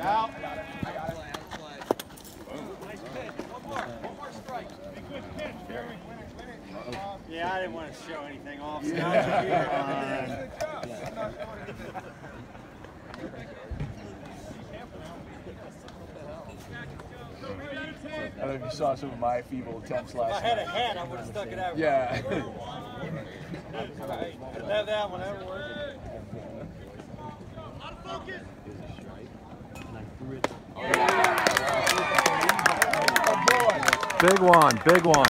Out. Yeah, I didn't want to show anything off. Yeah. I don't know if you saw some of my feeble attempts If I last had a hat, I would have stuck it out. Yeah. Couldn't have that one. That worked. Oh boy. Big one, big one.